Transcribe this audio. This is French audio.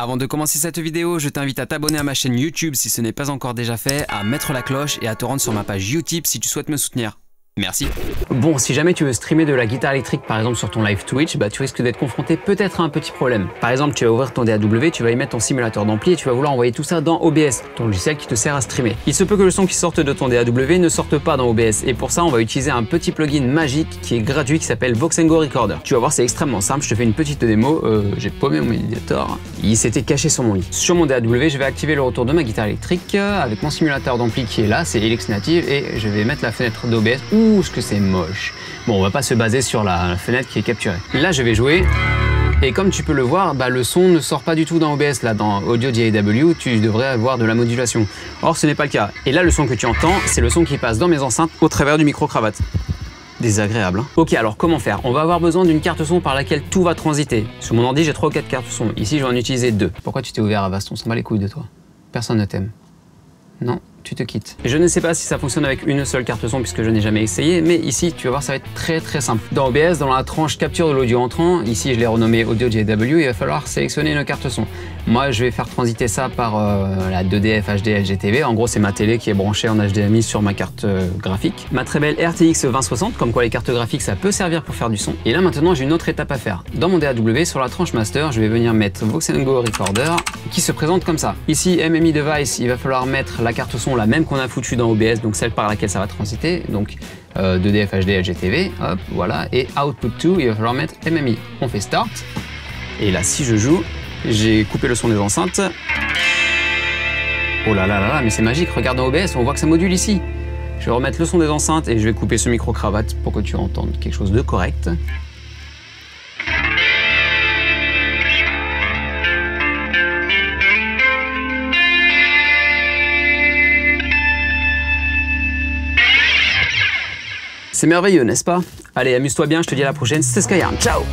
Avant de commencer cette vidéo, je t'invite à t'abonner à ma chaîne YouTube si ce n'est pas encore déjà fait, à mettre la cloche et à te rendre sur ma page Utip si tu souhaites me soutenir. Merci. Bon, si jamais tu veux streamer de la guitare électrique par exemple sur ton live Twitch, bah tu risques d'être confronté peut-être à un petit problème. Par exemple, tu vas ouvrir ton DAW, tu vas y mettre ton simulateur d'ampli et tu vas vouloir envoyer tout ça dans OBS, ton logiciel qui te sert à streamer. Il se peut que le son qui sorte de ton DAW ne sorte pas dans OBS et pour ça, on va utiliser un petit plugin magique qui est gratuit qui s'appelle Voxengo Recorder. Tu vas voir, c'est extrêmement simple. Je te fais une petite démo. Euh, J'ai paumé mon médiator. Il s'était caché sur mon lit. Sur mon DAW, je vais activer le retour de ma guitare électrique euh, avec mon simulateur d'ampli qui est là, c'est Helix Native et je vais mettre la fenêtre d'OBS. Ouh, ce que c'est moche. Bon, on va pas se baser sur la fenêtre qui est capturée. Là, je vais jouer. Et comme tu peux le voir, bah, le son ne sort pas du tout dans OBS. Là, dans Audio DAW, tu devrais avoir de la modulation. Or, ce n'est pas le cas. Et là, le son que tu entends, c'est le son qui passe dans mes enceintes au travers du micro-cravate. Désagréable. Hein ok, alors comment faire? On va avoir besoin d'une carte son par laquelle tout va transiter. Sur mon ordi, j'ai 3 ou 4 cartes son. Ici, je vais en utiliser 2. Pourquoi tu t'es ouvert à Vaston On s'en bat les couilles de toi. Personne ne t'aime. Non, te quittes. Je ne sais pas si ça fonctionne avec une seule carte son puisque je n'ai jamais essayé, mais ici tu vas voir ça va être très très simple. Dans OBS, dans la tranche capture de l'audio entrant, ici je l'ai renommé Audio JW, il va falloir sélectionner une carte son. Moi je vais faire transiter ça par euh, la 2DF HD LGTV, en gros c'est ma télé qui est branchée en HDMI sur ma carte euh, graphique. Ma très belle RTX 2060, comme quoi les cartes graphiques ça peut servir pour faire du son. Et là maintenant j'ai une autre étape à faire. Dans mon DAW, sur la tranche master, je vais venir mettre Voxengo Recorder qui se présente comme ça. Ici MMI Device, il va falloir mettre la carte son la même qu'on a foutu dans OBS, donc celle par laquelle ça va transiter, donc euh, 2DF HD LGTV, hop, voilà, et Output 2, il va falloir mettre MMI. On fait Start, et là, si je joue, j'ai coupé le son des enceintes. Oh là là là là, mais c'est magique, regarde dans OBS, on voit que ça module ici. Je vais remettre le son des enceintes et je vais couper ce micro-cravate pour que tu entendes quelque chose de correct. C'est merveilleux, n'est-ce pas? Allez, amuse-toi bien, je te dis à la prochaine, c'était Skyarn, ciao